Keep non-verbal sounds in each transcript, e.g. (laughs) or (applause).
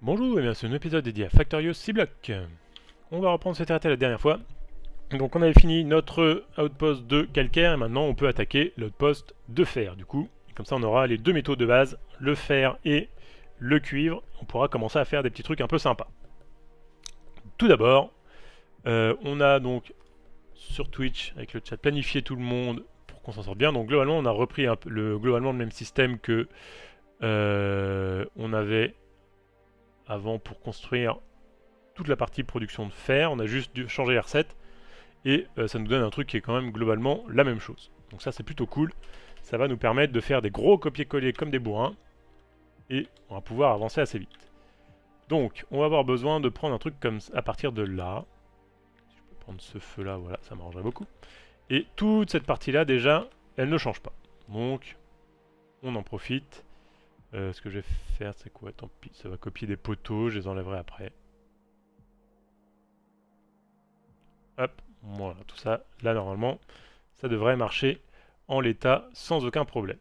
Bonjour et bienvenue sur un épisode dédié à Factorious C-Block. On va reprendre cette arrêté la dernière fois. Donc on avait fini notre outpost de calcaire et maintenant on peut attaquer l'outpost de fer du coup. Comme ça on aura les deux métaux de base, le fer et le cuivre. On pourra commencer à faire des petits trucs un peu sympas. Tout d'abord, euh, on a donc sur Twitch avec le chat planifié tout le monde pour qu'on s'en sorte bien. Donc globalement on a repris le, globalement le même système que euh, on avait avant pour construire toute la partie production de fer. On a juste dû changer les recettes et euh, ça nous donne un truc qui est quand même globalement la même chose. Donc ça c'est plutôt cool. Ça va nous permettre de faire des gros copier-coller comme des bourrins et on va pouvoir avancer assez vite. Donc on va avoir besoin de prendre un truc comme à partir de là. Je peux prendre ce feu là, voilà, ça m'arrangerait beaucoup. Et toute cette partie là déjà, elle ne change pas. Donc on en profite. Euh, ce que je vais faire, c'est quoi Tant pis, ça va copier des poteaux, je les enlèverai après. Hop, voilà, tout ça, là normalement, ça devrait marcher en l'état sans aucun problème.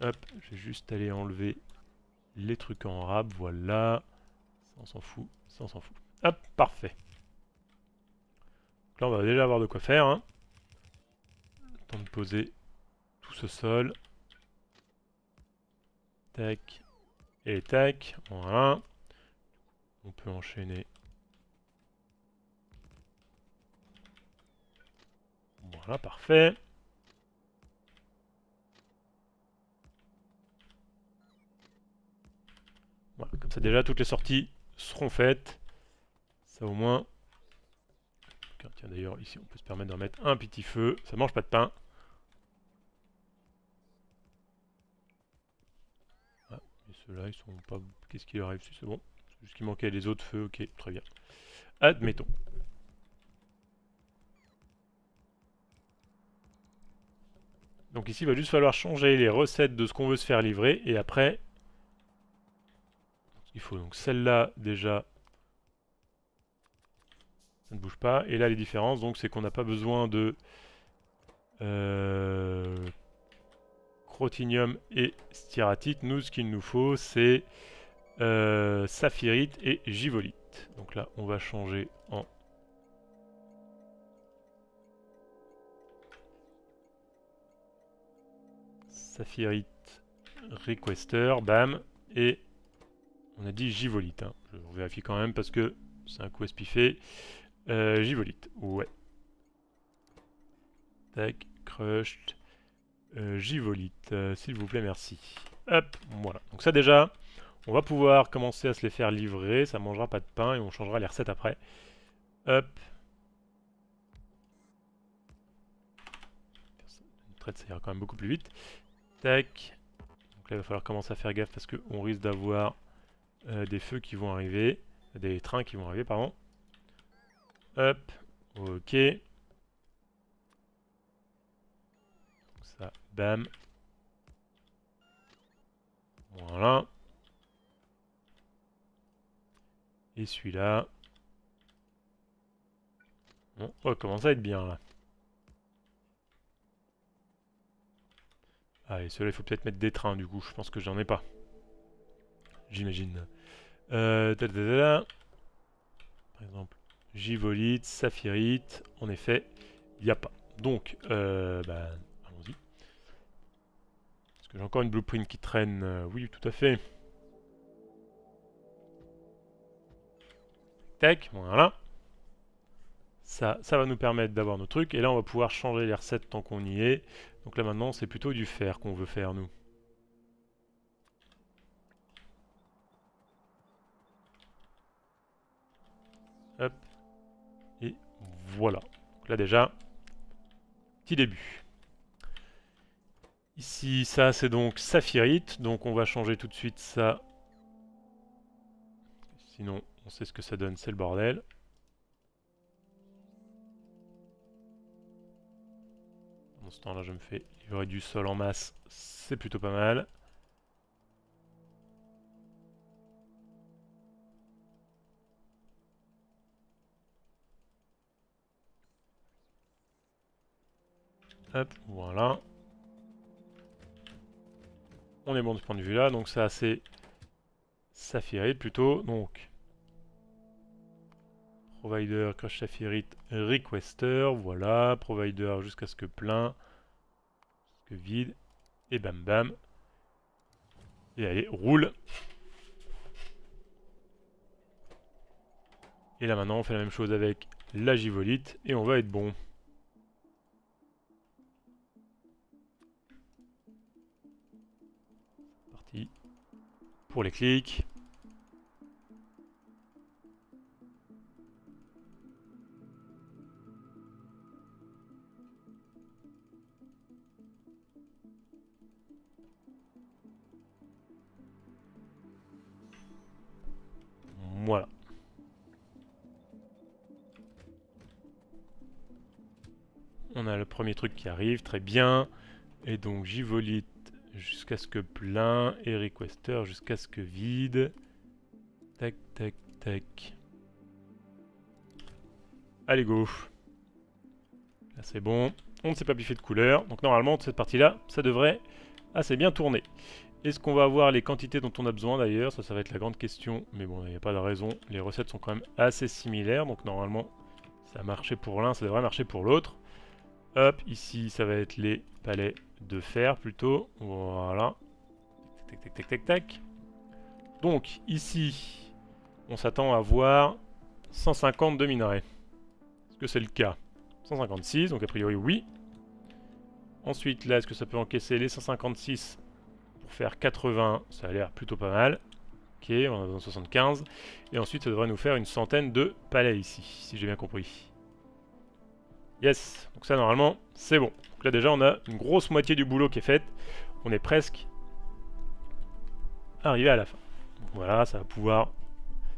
Hop, je vais juste aller enlever les trucs en rab, voilà. Ça on s'en fout, ça on s'en fout. Hop, parfait. là on va déjà avoir de quoi faire. Hein. Temps de poser tout ce sol. Tac. Et tac. Voilà. On peut enchaîner. Voilà, parfait. Voilà, comme ça déjà toutes les sorties seront faites. Ça au moins. Tiens d'ailleurs ici on peut se permettre d'en mettre un petit feu. Ça mange pas de pain. Ceux-là, ils sont pas... Qu'est-ce qui leur arrive C'est bon. C'est juste qu'il manquait les autres feux. Ok, très bien. Admettons. Donc ici, il va juste falloir changer les recettes de ce qu'on veut se faire livrer. Et après, il faut donc celle-là déjà. Ça ne bouge pas. Et là, les différences, donc c'est qu'on n'a pas besoin de... Euh, Crotinium et Styratite. Nous, ce qu'il nous faut, c'est euh, Saphirite et Givolite. Donc là, on va changer en... Saphirite Requester, bam, et on a dit Givolite. Hein. Je vérifie quand même parce que c'est un coup espiffé. Euh, Givolite, ouais. Tac, crushed. Euh, Givolite, euh, s'il vous plaît, merci. Hop, voilà. Donc ça déjà, on va pouvoir commencer à se les faire livrer. Ça mangera pas de pain et on changera les recettes après. Hop. Une traite, ça ira quand même beaucoup plus vite. Tac. Donc là, il va falloir commencer à faire gaffe parce qu'on risque d'avoir euh, des feux qui vont arriver. Des trains qui vont arriver, pardon. Hop. Ok. Bam. Voilà. Et celui-là. Bon, on commence à être bien là. Allez, celui-là, il faut peut-être mettre des trains du coup. Je pense que j'en ai pas. J'imagine. Euh, Par exemple, Givolite, Saphirite. En effet, il n'y a pas. Donc, euh, bah, j'ai encore une blueprint qui traîne. Euh, oui, tout à fait. Tac, voilà. Ça, ça va nous permettre d'avoir nos trucs. Et là, on va pouvoir changer les recettes tant qu'on y est. Donc là, maintenant, c'est plutôt du fer qu'on veut faire, nous. Hop. Et voilà. Donc là, déjà, petit début. Ici, ça c'est donc saphirite, donc on va changer tout de suite ça. Sinon, on sait ce que ça donne, c'est le bordel. Dans ce temps-là, je me fais livrer du sol en masse, c'est plutôt pas mal. Hop, voilà. On est bon de ce point de vue là, donc ça c'est saphirite plutôt. Donc, provider, crush saphirite, requester. Voilà, provider jusqu'à ce que plein, jusqu'à ce que vide. Et bam bam. Et allez, roule. Et là maintenant, on fait la même chose avec la givolite et on va être bon. Pour les clics. Voilà. On a le premier truc qui arrive, très bien. Et donc Givolite jusqu'à ce que plein et Requester jusqu'à ce que vide. Tac, tac, tac. Allez, go. Là, c'est bon. On ne s'est pas biffé de couleur. Donc normalement, cette partie-là, ça devrait assez bien tourner. Est-ce qu'on va avoir les quantités dont on a besoin d'ailleurs? Ça, ça va être la grande question. Mais bon, il n'y a pas de raison. Les recettes sont quand même assez similaires. Donc normalement, ça a marché pour l'un, ça devrait marcher pour l'autre. Hop, ici, ça va être les palais de fer plutôt. Voilà. Tac, tac, tac, tac, tac. Donc, ici, on s'attend à voir 150 de minerais. Est-ce que c'est le cas? 156, donc a priori oui. Ensuite, là, est-ce que ça peut encaisser les 156 pour faire 80 Ça a l'air plutôt pas mal. Ok, on a besoin de 75. Et ensuite, ça devrait nous faire une centaine de palais ici, si j'ai bien compris. Yes, donc ça normalement c'est bon. Donc là déjà on a une grosse moitié du boulot qui est faite. On est presque arrivé à la fin. voilà, ça va pouvoir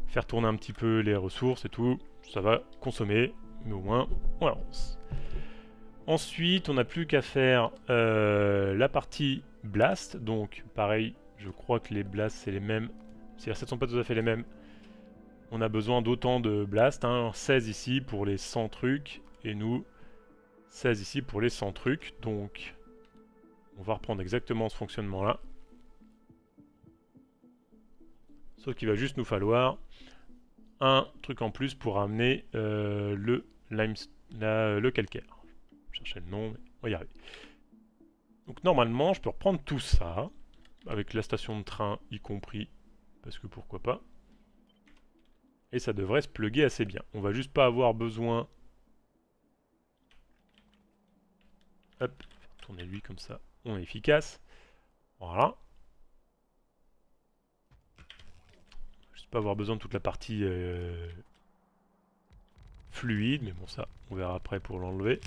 faire tourner un petit peu les ressources et tout. Ça va consommer, mais au moins on avance. Ensuite, on n'a plus qu'à faire euh, la partie blast. Donc pareil, je crois que les blasts c'est les mêmes. Si les recettes sont pas tout à fait les mêmes, on a besoin d'autant de blast. Hein. 16 ici pour les 100 trucs. Et nous, 16 ici pour les 100 trucs. Donc, on va reprendre exactement ce fonctionnement-là. Sauf qu'il va juste nous falloir un truc en plus pour amener euh, le, lime, le calcaire. Je cherchais le nom, mais on va y arriver. Donc normalement, je peux reprendre tout ça, avec la station de train y compris, parce que pourquoi pas. Et ça devrait se plugger assez bien. On va juste pas avoir besoin Hop, tourner lui comme ça, on est efficace. Voilà. Juste pas avoir besoin de toute la partie euh, fluide, mais bon ça, on verra après pour l'enlever. De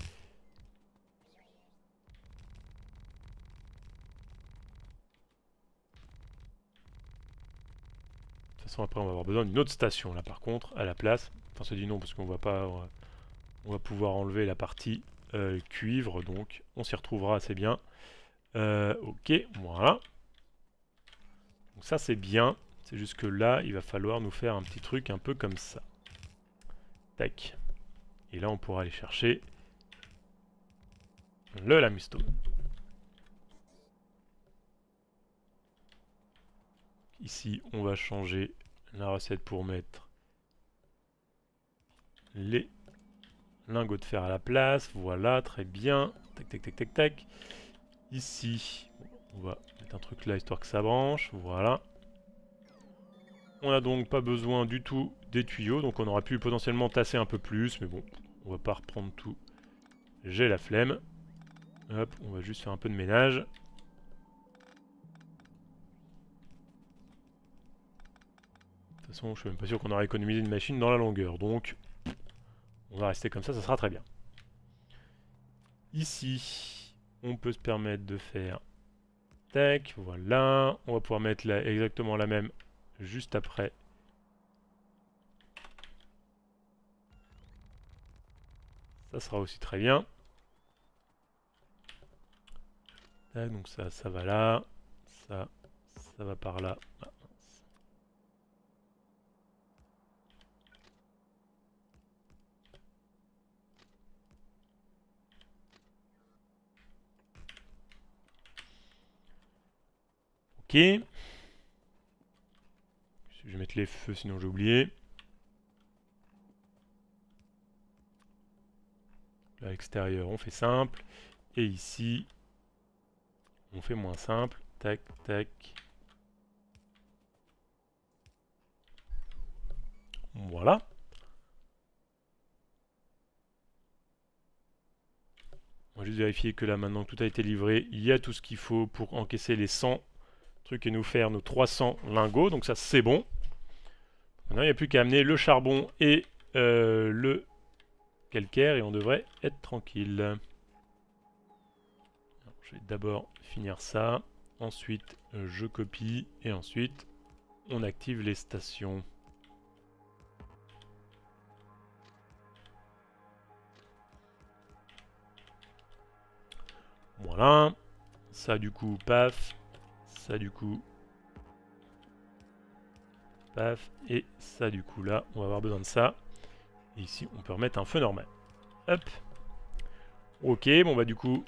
toute façon après on va avoir besoin d'une autre station là par contre à la place. Enfin ça dit non parce qu'on va pas on va pouvoir enlever la partie euh, cuivre, donc on s'y retrouvera assez bien. Euh, ok, voilà. Donc ça c'est bien. C'est juste que là, il va falloir nous faire un petit truc un peu comme ça. Tac. Et là, on pourra aller chercher le limestone. Ici, on va changer la recette pour mettre les Lingot de fer à la place, voilà, très bien. Tac, tac, tac, tac, tac. Ici, on va mettre un truc là, histoire que ça branche, voilà. On n'a donc pas besoin du tout des tuyaux, donc on aurait pu potentiellement tasser un peu plus, mais bon, on va pas reprendre tout. J'ai la flemme. Hop, on va juste faire un peu de ménage. De toute façon, je suis même pas sûr qu'on aurait économisé une machine dans la longueur, donc on va rester comme ça, ça sera très bien. Ici, on peut se permettre de faire... Tac, voilà. On va pouvoir mettre exactement la même juste après. Ça sera aussi très bien. Donc ça, ça va là. Ça, ça va par là. Ok. mettre les feux, sinon j'ai oublié. à l'extérieur, on fait simple. Et ici, on fait moins simple. Tac, tac. Voilà. On va juste vérifier que là, maintenant que tout a été livré, il y a tout ce qu'il faut pour encaisser les 100 trucs et nous faire nos 300 lingots. Donc ça, c'est bon. Maintenant, il n'y a plus qu'à amener le charbon et euh, le calcaire et on devrait être tranquille. je vais d'abord finir ça. Ensuite, je copie et ensuite, on active les stations. Voilà. Ça du coup, paf. Ça du coup. Paf. Et ça du coup là, on va avoir besoin de ça. Et ici, on peut remettre un feu normal. Hop. Ok, bon bah du coup,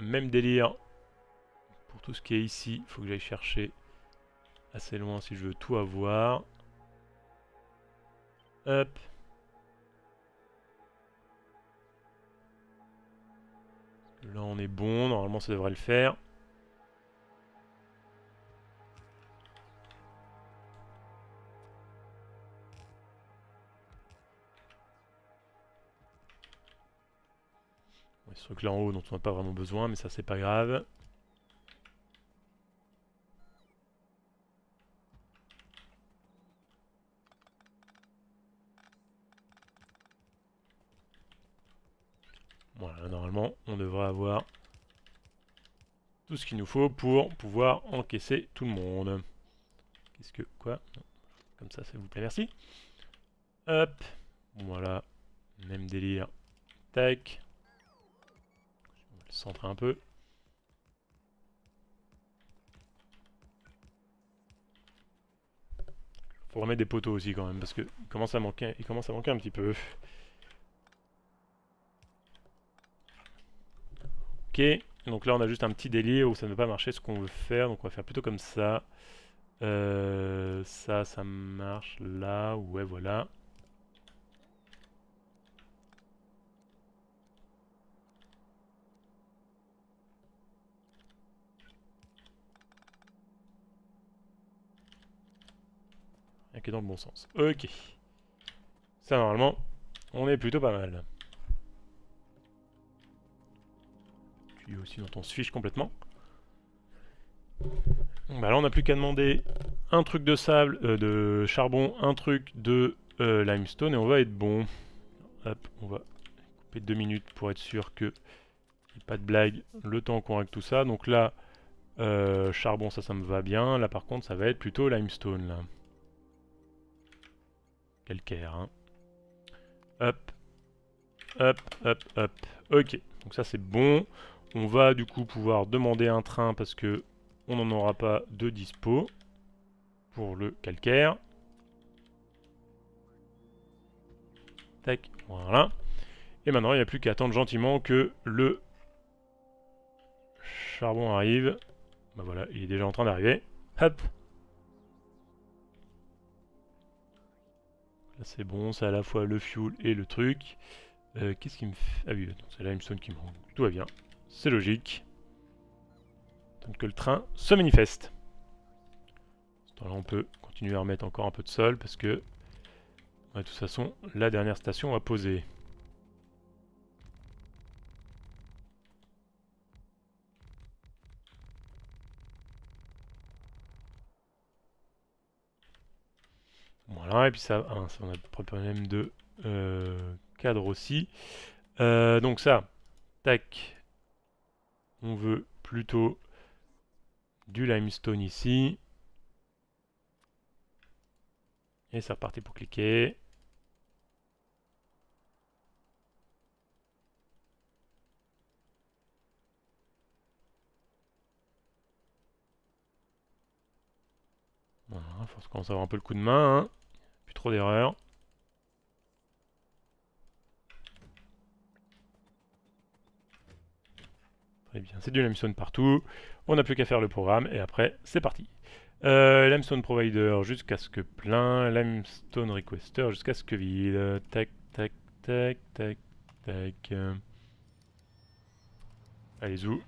même délire pour tout ce qui est ici. Faut que j'aille chercher assez loin si je veux tout avoir. Hop. Là on est bon, normalement ça devrait le faire. Ce truc là en haut dont on n'a pas vraiment besoin, mais ça c'est pas grave. Voilà, normalement, on devrait avoir tout ce qu'il nous faut pour pouvoir encaisser tout le monde. Qu'est-ce que... Quoi? Comme ça, s'il vous plaît, merci. Hop. Voilà. Même délire. Tac. Centrer un peu. Faut remettre des poteaux aussi quand même, parce que commence à manquer, il commence à manquer un petit peu. Ok, donc là on a juste un petit délire où ça ne veut pas marcher ce qu'on veut faire, donc on va faire plutôt comme ça. Euh, ça, ça marche là, ouais voilà. Dans le bon sens. Ok. Ça normalement, on est plutôt pas mal. aussi dont on se fiche complètement. Bah là on n'a plus qu'à demander un truc de sable, euh, de charbon, un truc de euh, limestone et on va être bon. Hop, on va couper deux minutes pour être sûr que pas de blague le temps qu'on règle tout ça. Donc là, euh, charbon ça ça me va bien. Là par contre ça va être plutôt limestone là. Calcaire. Hein. Hop, hop, hop, hop. Ok, donc ça c'est bon. On va du coup pouvoir demander un train parce que on n'en aura pas de dispo pour le calcaire. Tac, voilà. Et maintenant, il n'y a plus qu'à attendre gentiment que le charbon arrive. Bah voilà, il est déjà en train d'arriver. Hop c'est bon, c'est à la fois le fuel et le truc. Euh, qu'est-ce qui me fait... Ah oui, c'est la limestone qui manque. Tout va bien. C'est logique. Tant que le train se manifeste. là on peut continuer à remettre encore un peu de sol parce que, de toute façon, la dernière station à poser. Voilà, et puis ça, hein, ça on a problème de euh, cadre aussi. Euh, donc ça, tac, on veut plutôt du limestone ici. Et c'est reparti pour cliquer. Voilà, faut commencer à avoir un peu le coup de main. Hein. Trop d'erreurs. bien, c'est du limestone partout. On n'a plus qu'à faire le programme et après, c'est parti. Euh, limestone Provider jusqu'à ce que plein. Limestone Requester jusqu'à ce que vide. Tac, tac, tac, tac, tac. Allez, où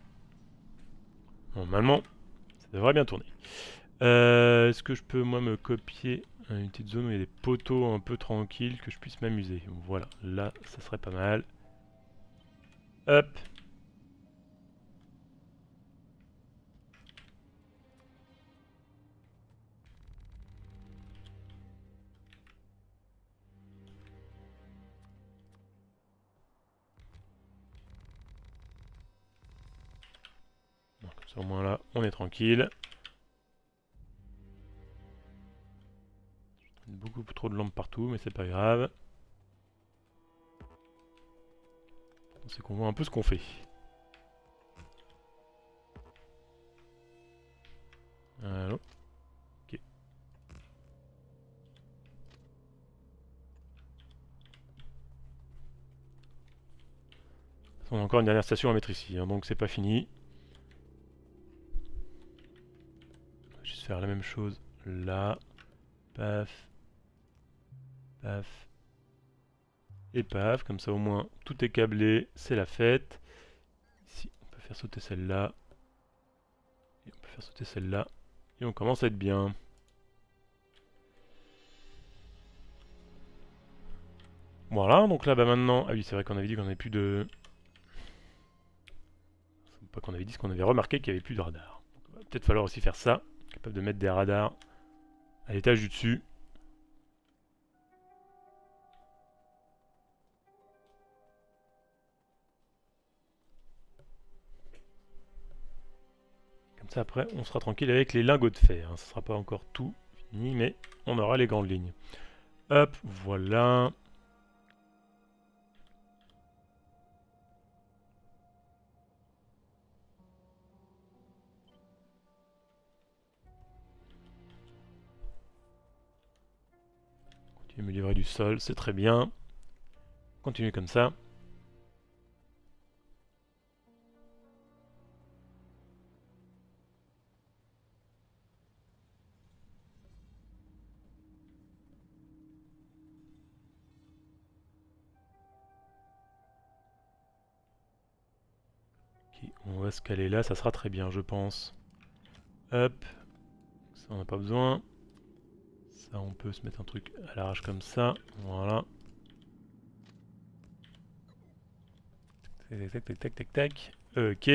Normalement, ça devrait bien tourner. Euh, est-ce que je peux, moi, me copier une petite zone où il y a des poteaux un peu tranquilles que je puisse m'amuser? Voilà, là, ça serait pas mal. Hop Au moins là, on est tranquille. Trop de lampes partout, mais c'est pas grave. C'est qu'on voit un peu ce qu'on fait. Allô? Ok. On a encore une dernière station à mettre ici, hein, donc c'est pas fini. faire la même chose là. Paf. Paf. Et paf, comme ça au moins tout est câblé, c'est la fête. Ici, on peut faire sauter celle-là. Et on peut faire sauter celle-là. Et on commence à être bien. Voilà, donc là, bah maintenant... Ah oui, c'est vrai qu'on avait dit qu'on avait plus de... Pas qu'on avait dit, ce qu'on avait remarqué qu'il n'y avait plus de radar. Peut-être falloir aussi faire ça capable de mettre des radars à l'étage du dessus. Après on sera tranquille avec les lingots de fer. Hein. Ce ne sera pas encore tout fini mais on aura les grandes lignes. Hop, voilà. me livrer du sol, c'est très bien. Continue comme ça. On va se caler là, ça sera très bien, je pense. Hop, ça on n'a pas besoin on peut se mettre un truc à l'arrache comme ça. Voilà. Tac, tac, tac, tac, tac. Ok.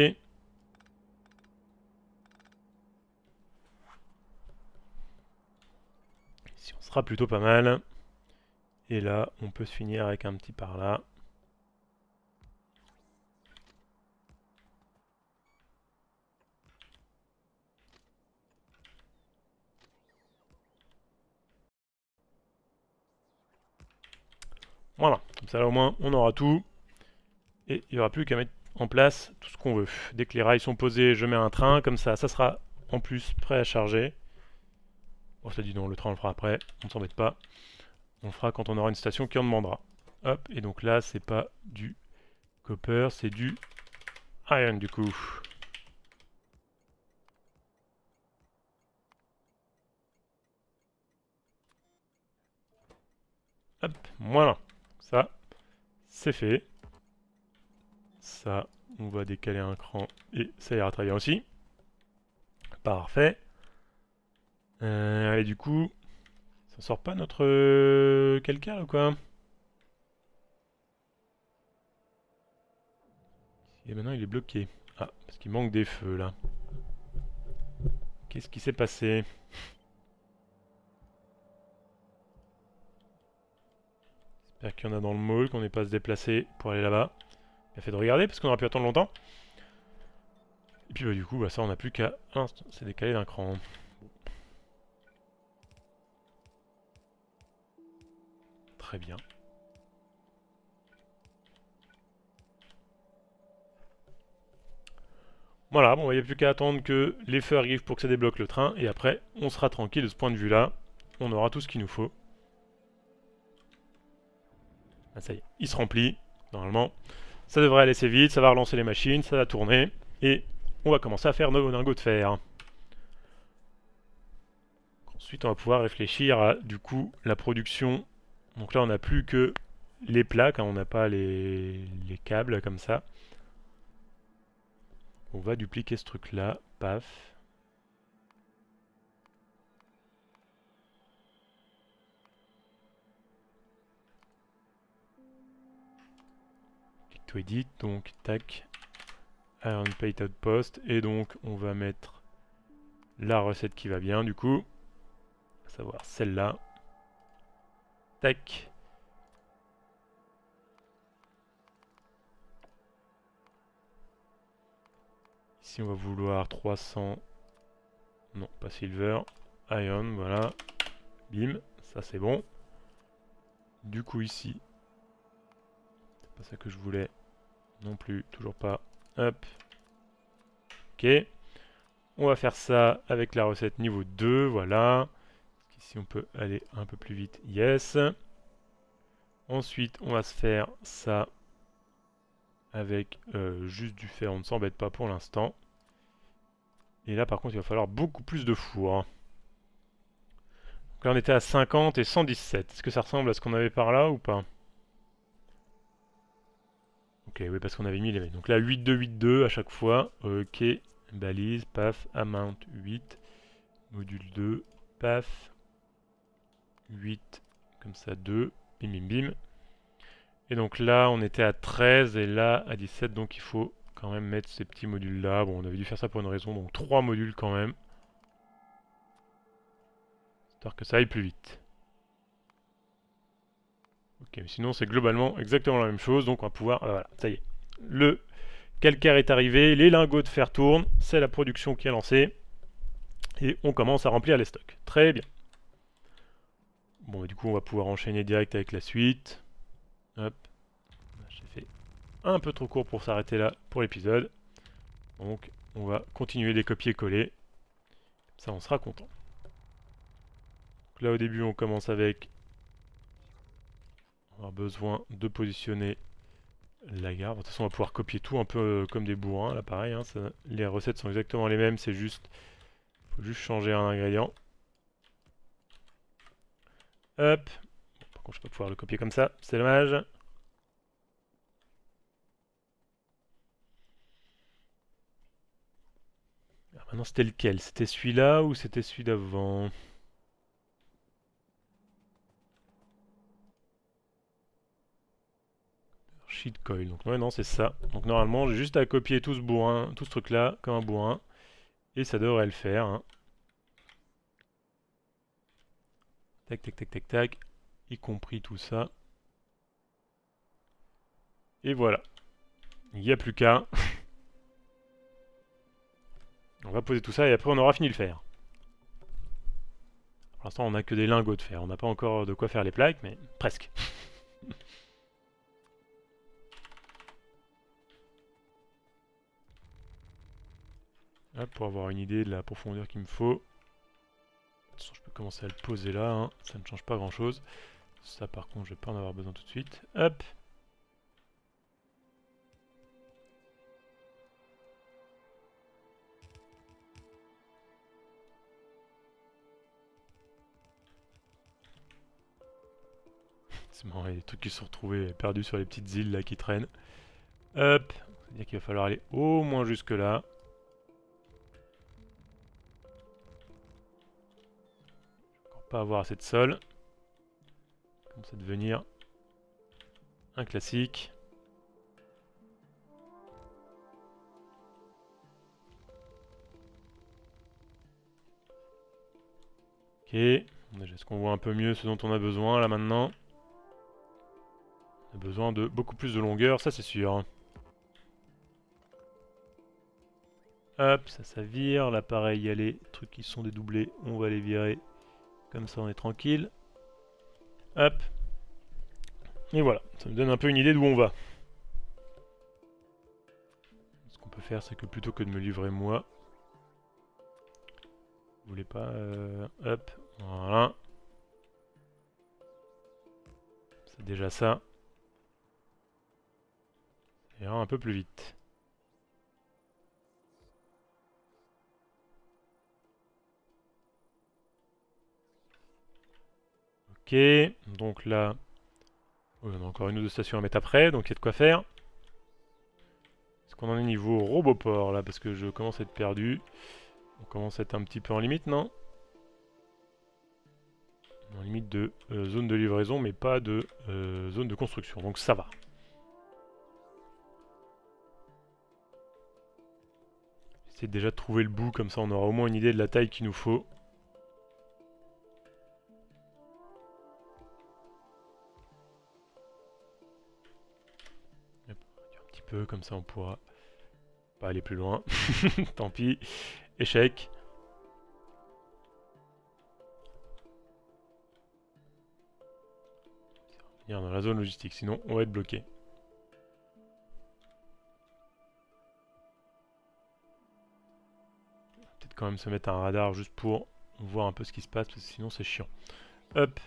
Ici, on sera plutôt pas mal. Et là, on peut se finir avec un petit par là. Voilà, comme ça là au moins on aura tout. Et il n'y aura plus qu'à mettre en place tout ce qu'on veut. Dès que les rails sont posés, je mets un train, comme ça, ça sera en plus prêt à charger. Bon, ça dit non, le train on le fera après, on ne s'embête pas. On le fera quand on aura une station qui en demandera. Hop, et donc là, c'est pas du copper, c'est du iron du coup. Hop, voilà. Ça, c'est fait. Ça, on va décaler un cran et ça ira très bien aussi. Parfait. Euh, et du coup, ça sort pas notre euh, calcaire ou quoi? Et maintenant il est bloqué. Ah, parce qu'il manque des feux là. Qu'est-ce qui s'est passé? J'espère qu'il y en a dans le mall, qu'on n'est pas à se déplacer pour aller là-bas. a fait de regarder parce qu'on aurait pu attendre longtemps. Et puis bah, du coup, bah, ça on n'a plus qu'à... c'est décalé d'un cran. Très bien. Voilà, bon, il n'y a plus qu'à attendre que les feux arrivent pour que ça débloque le train. Et après, on sera tranquille de ce point de vue-là. On aura tout ce qu'il nous faut. Ah, ça y est, il se remplit, normalement. Ça devrait aller assez vite, ça va relancer les machines, ça va tourner, et on va commencer à faire nos lingots de fer. ensuite on va pouvoir réfléchir à du coup la production. Donc là on n'a plus que les plaques, hein, on n'a pas les, les câbles comme ça. On va dupliquer ce truc là, edit, donc tac, Iron Plate Outpost, et donc on va mettre la recette qui va bien du coup, à savoir celle-là, tac, ici on va vouloir 300, non pas silver, iron, voilà, bim, ça c'est bon, du coup ici, c'est pas ça que je voulais, non plus, toujours pas. Hop. Ok. On va faire ça avec la recette niveau 2, voilà. Ici on peut aller un peu plus vite, yes. Ensuite on va se faire ça avec euh, juste du fer, on ne s'embête pas pour l'instant. Et là par contre il va falloir beaucoup plus de four. Donc là on était à 50 et 117. Est-ce que ça ressemble à ce qu'on avait par là ou pas? Ok, oui, parce qu'on avait mis les Donc là, 8, 2, 8, 2 à chaque fois. Ok, balise, paf, amount 8. Module 2, paf. 8, comme ça, 2. Bim, bim, bim. Et donc là, on était à 13 et là, à 17. Donc il faut quand même mettre ces petits modules là. Bon, on avait dû faire ça pour une raison. Donc 3 modules quand même. Histoire que ça aille plus vite. Sinon c'est globalement exactement la même chose, donc on va pouvoir... Euh, voilà, ça y est. Le calcaire est arrivé, les lingots de fer tournent, c'est la production qui est lancée. Et on commence à remplir les stocks. Très bien. Bon, du coup on va pouvoir enchaîner direct avec la suite. Hop. J'ai fait un peu trop court pour s'arrêter là pour l'épisode. Donc on va continuer des copier-coller. Ça on sera content. là au début on commence avec besoin de positionner la gare. De toute façon, on va pouvoir copier tout un peu euh, comme des bourrins. Là, pareil, hein, les recettes sont exactement les mêmes. C'est juste, faut juste changer un ingrédient. Hop. par contre, je vais pas pouvoir le copier comme ça. C'est dommage. Ah, maintenant, c'était lequel? C'était celui-là ou c'était celui d'avant? Sheet coil. Donc ouais, non, c'est ça. Donc normalement, j'ai juste à copier tout ce bourrin, tout ce truc-là, comme un bourrin. Et ça devrait le faire. Hein. Tac, tac, tac, tac, tac. Y compris tout ça. Et voilà. Il n'y a plus qu'à. (laughs) on va poser tout ça et après on aura fini le faire. Pour l'instant, on n'a que des lingots de fer. On n'a pas encore de quoi faire les plaques, mais presque. (laughs) pour avoir une idée de la profondeur qu'il me faut. je peux commencer à le poser là, hein. ça ne change pas grand chose. Ça par contre je vais pas en avoir besoin tout de suite. Hop (laughs) C'est marrant, il y a des trucs qui se sont retrouvés perdus sur les petites îles là qui traînent. Hop, c'est-à-dire qu'il va falloir aller au moins jusque là. Pas avoir assez de sol. Comme ça devenir un classique. Ok, est-ce qu'on voit un peu mieux ce dont on a besoin là maintenant On a besoin de beaucoup plus de longueur, ça c'est sûr. Hop, ça, ça vire. Là, pareil, il y a les trucs qui sont dédoublés. On va les virer comme ça, on est tranquille. Hop. Et voilà, ça me donne un peu une idée d'où on va. Ce qu'on peut faire, c'est que plutôt que de me livrer moi, vous voulez pas... Euh, hop, voilà. C'est déjà ça. Ira un peu plus vite. Donc là, on a encore une ou deux stations à mettre après, donc il y a de quoi faire. Est-ce qu'on en est niveau roboport là Parce que je commence à être perdu. On commence à être un petit peu en limite, non? En limite de euh, zone de livraison, mais pas de euh, zone de construction, donc ça va. J'essaie déjà de trouver le bout, comme ça on aura au moins une idée de la taille qu'il nous faut. Comme ça on pourra pas aller plus loin. (laughs) Tant pis. Échec. dans la zone logistique, sinon on va être bloqué. Peut-être quand même se mettre un radar juste pour voir un peu ce qui se passe, parce que sinon c'est chiant. Hop.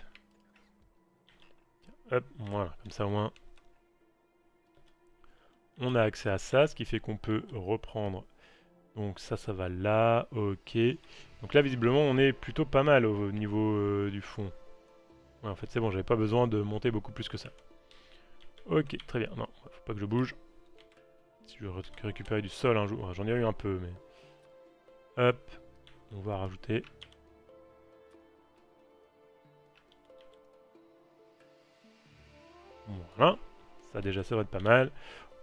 Hop, voilà, comme ça au moins on a accès à ça, ce qui fait qu'on peut reprendre. Donc ça, ça va là, ok. Donc là, visiblement, on est plutôt pas mal au niveau euh, du fond. en fait, c'est bon, j'avais pas besoin de monter beaucoup plus que ça. Ok, très bien. Non, faut pas que je bouge. Si je veux récupérer du sol un jour, j'en ai eu un peu, mais... Hop, on va rajouter. Voilà, ça déjà ça va être pas mal.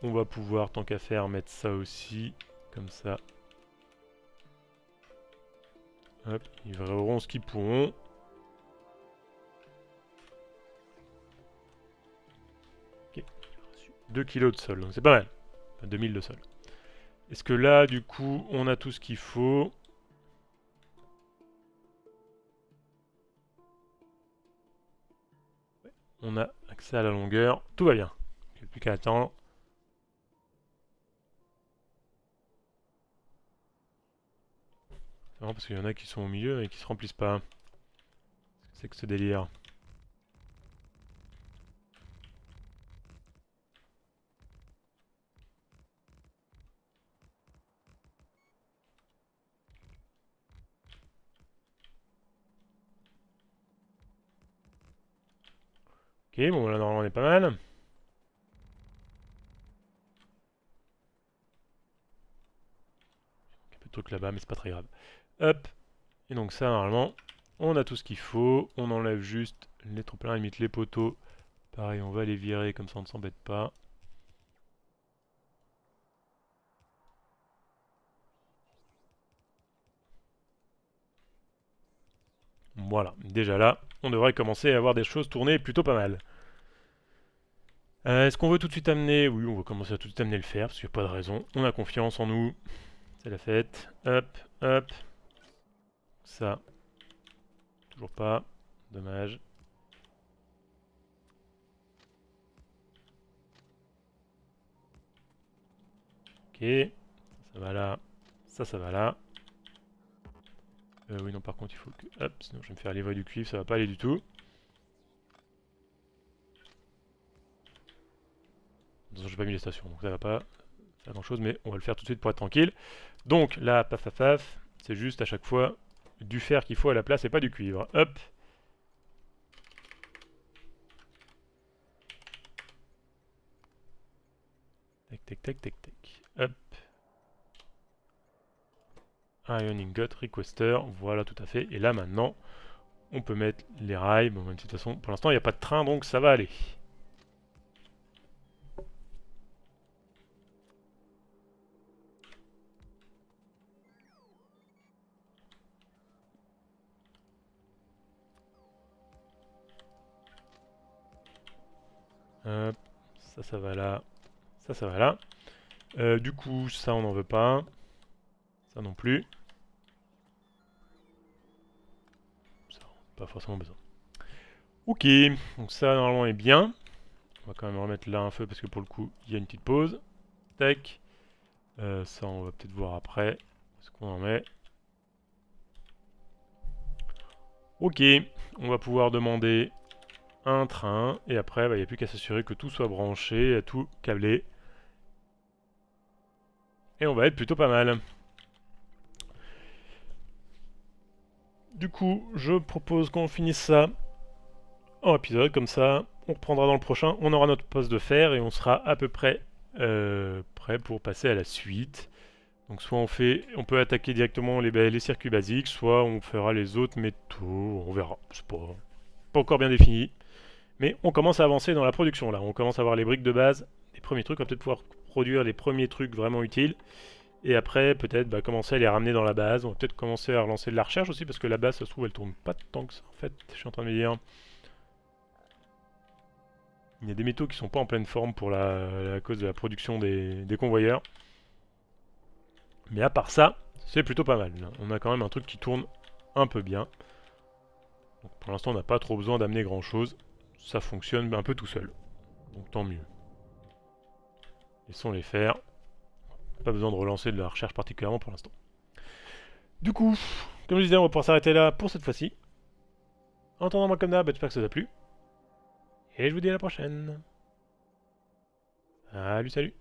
On va pouvoir, tant qu'à faire, mettre ça aussi, comme ça. Hop, ils verront ce qu'ils pourront. Ok, 2 kg de sol, donc c'est pas mal. 2000 de sol. Est-ce que là, du coup, on a tout ce qu'il faut? On a accès à la longueur, tout va bien. Il n'y plus qu'à attendre. Non, parce qu'il y en a qui sont au milieu et qui se remplissent pas. C'est que ce délire Ok, bon là normalement on est pas mal. Trucs là-bas mais c'est pas très grave. Hop. Et donc ça, normalement, on a tout ce qu'il faut. On enlève juste les trop pleins, limite les poteaux. Pareil, on va les virer, comme ça on ne s'embête pas. Voilà, déjà là, on devrait commencer à avoir des choses tournées plutôt pas mal. Euh, est-ce qu'on veut tout de suite amener? Oui, on va commencer à tout de suite amener le fer, parce qu'il n'y a pas de raison. On a confiance en nous. C'est la fête. Hop, hop. Ça. Toujours pas. Dommage. Ok. Ça va là. Ça, ça va là. Euh, oui, non, par contre, il faut que... Hop, sinon je vais me faire livrer du cuivre, ça va pas aller du tout. Je j'ai pas mis les stations, donc ça va pas faire grand chose, mais on va le faire tout de suite pour être tranquille. Donc là, paf paf paf, c'est juste à chaque fois du fer qu'il faut à la place et pas du cuivre. Hop Tac, tac, tac, tac, tac. Hop. Iron Ingot, Requester, voilà tout à fait. Et là maintenant, on peut mettre les rails. Bon, de toute façon, pour l'instant, il n'y a pas de train, donc ça va aller. Hop, ça, ça va là. Ça, ça va là. Euh, du coup, ça, on n'en veut pas. Ça non plus. Ça, pas forcément besoin. Ok, donc ça, normalement, est bien. On va quand même remettre là un feu parce que pour le coup, il y a une petite pause. Tac. Euh, ça, on va peut-être voir après ce qu'on en met. Ok, on va pouvoir demander un train, et après, bah, il n'y a plus qu'à s'assurer que tout soit branché, tout câblé. Et on va être plutôt pas mal. Du coup, je propose qu'on finisse ça en épisode, comme ça on reprendra dans le prochain, on aura notre poste de fer et on sera à peu près euh, prêt pour passer à la suite. Donc soit on fait, on peut attaquer directement les, les circuits basiques, soit on fera les autres métaux, on verra, c'est pas encore bien défini. Mais on commence à avancer dans la production là, on commence à avoir les briques de base, les premiers trucs, on va peut-être pouvoir produire les premiers trucs vraiment utiles. Et après, peut-être bah, commencer à les ramener dans la base. On va peut-être commencer à relancer de la recherche aussi, parce que la base, ça se trouve, elle tourne pas tant que ça, en fait. Je suis en train de me dire... Il y a des métaux qui sont pas en pleine forme pour la, cause de la production des, convoyeurs. Mais à part ça, c'est plutôt pas mal. On a quand même un truc qui tourne un peu bien. pour l'instant, on n'a pas trop besoin d'amener grand-chose. Ça fonctionne un peu tout seul. Donc tant mieux. Laissons les faire. Pas besoin de relancer de la recherche particulièrement pour l'instant. Du coup, comme je disais, on va pouvoir s'arrêter là pour cette fois-ci. En attendant, moi comme d'hab, j'espère que ça vous a plu. Et je vous dis à la prochaine. Salut, salut